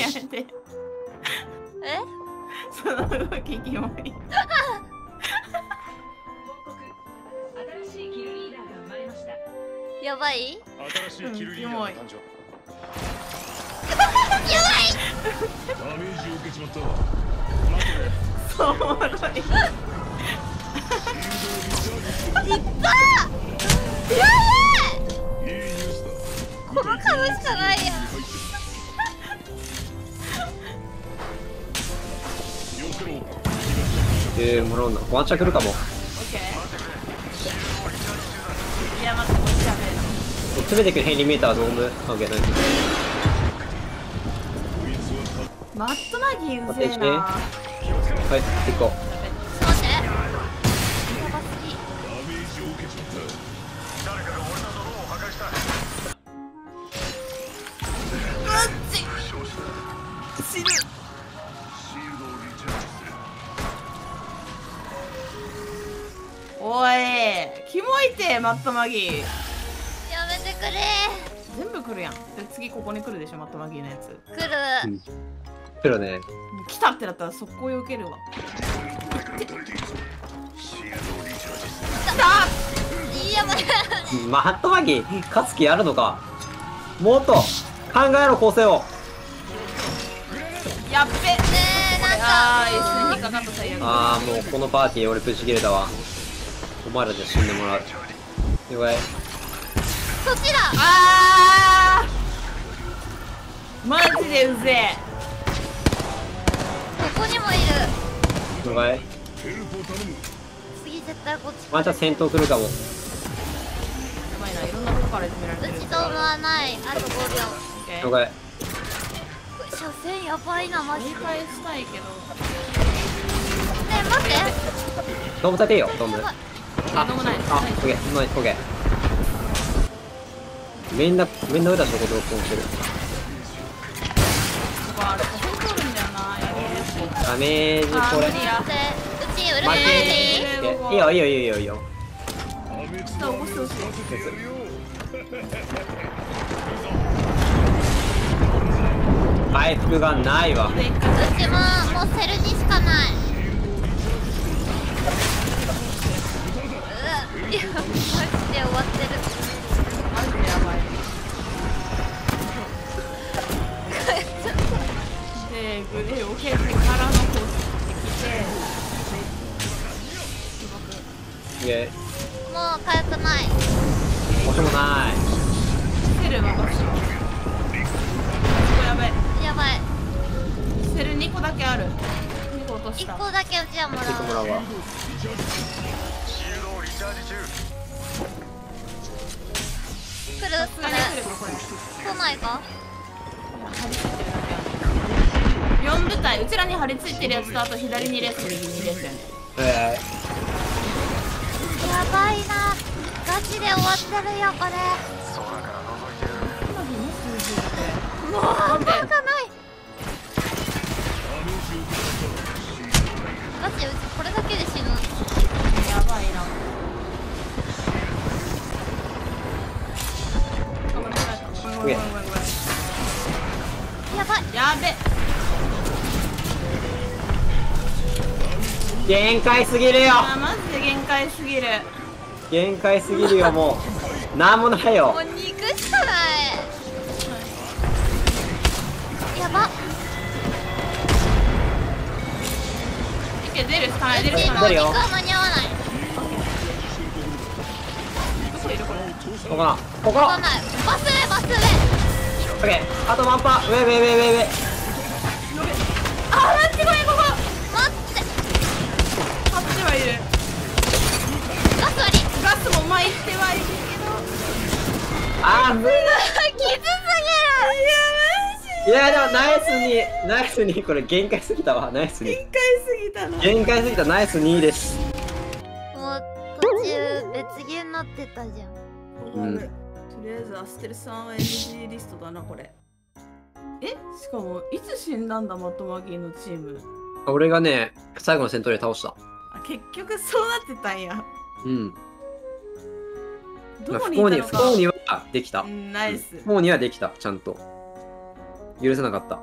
やめて。え？その動きキモい。新しいキルリーダーが生まれました。やばい？新しいキルリーダーの誕生。ダメージを受けちまった。そうえー、もらうんだワンチャン来るかも。オッケーいや待ってこっちやべえな詰めてくるヘンリーメータードーム関係ないマットマギーうぜえな。はい行こちいてマットマギー。やめてくれ。全部来るやん。で次ここに来るでしょマットマギーのやつ。も来る。ううん来るね。う来たってなったら速攻避けるわ。やばいマットマギー勝つ気あるのか？もっと考えろ構成を。やっべ。ねえなんあかああもうこのパーティー俺ぶち切れたわお前らで死んでもらう。了解そっちだ。あー。マジでうぜえ。ここにもいる。了解ヘルプを頼む次絶対こっちワンチャン戦闘来るかも。やばいな。いろんなとこから決められてる。うちと思わないあと5秒。了解。車線やばいなマジ返したいけど。え待って。ドーム立てよドーあ飲むないあオッケーうまいオッケーみんなみんな上だしここドロップしてる。ダメージこれ。いいよいいよいいよいいよ破滅ちょっと起こしてほしい回復がないわ。うちももうセルい。やマジで終わってるマジでやばい。でグレーをケースからの方ってきてい。えもう痒くない。もしもない。セルはバスここやべえやばい。セル2個だけある2個落とした1個だけうちはもらう行ってもらうわ来るこさすがに来る来ないか？張り付いてるだけある4部隊うちらに張り付いてるやつとあと左にレース右にレースやね。えやばいな。ガチで終わってるよこれ。もうなんかない。ガチうちこれだけで死ぬ。やばいなあやばいやべー、限界すぎるよ。あマジで限界すぎる。限界すぎるよもう。なんもないよ。もう肉しかない。やば。いけ出るしかなうい出るしかない。ちの肉は間に合わないいるこれここなここバス上バス上。オッケー。あとワンパウェイウェイウェイウェイウェイあ待ってこれここ。待って。こっちはいる。ガス割り。ガスも巻いてはいるあーむきつすいやでもナイスにナイスにこれ限界すぎたわナイスに。限界すぎたな。限界すぎたナイス2です中別ゲーになってたじゃん。うん。とりあえずアステルさんは NG リストだなこれ。え？しかもいつ死んだんだマットマギーのチーム。俺がね最後の戦闘で倒した。あ結局そうなってたんや。うん。どこににいたのか。不幸にはできた。うんナイス。不幸にはできたちゃんと。許せなかった